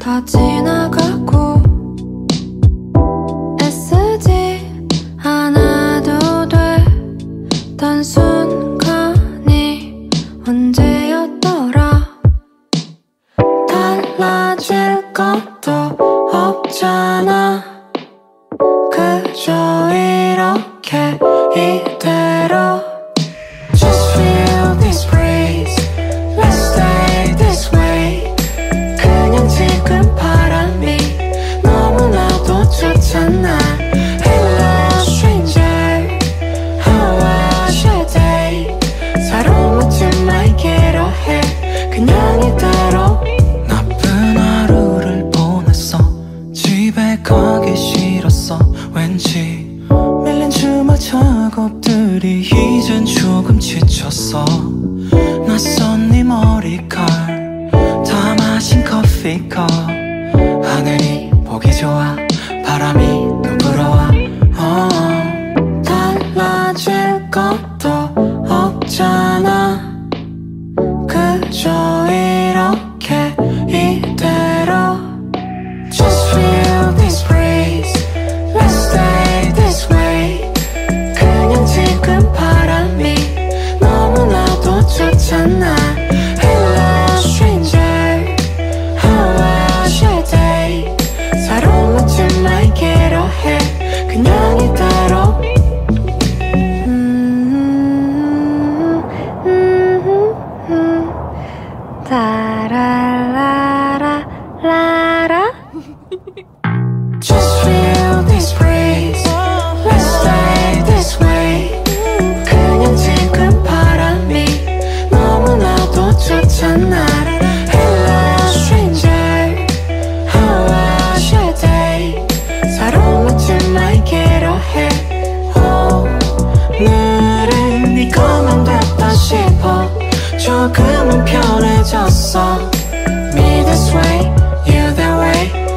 다 지나가고 애쓰지 않아도 돼단 순간이 언제였더라? 달라질 것도 없잖아 작업들이 이젠 조금 지쳤어. 낯선 네 머리칼 다 마신 커피컵 라라 Just feel this breeze Let's stay this way 그냥 지금 바람이 너무나도 좋잖아 Hello stranger How was your day 서로 묻지 말기로 해 오늘은 네 것만 됐다 싶어 조금은 편해졌어 Me this way, that way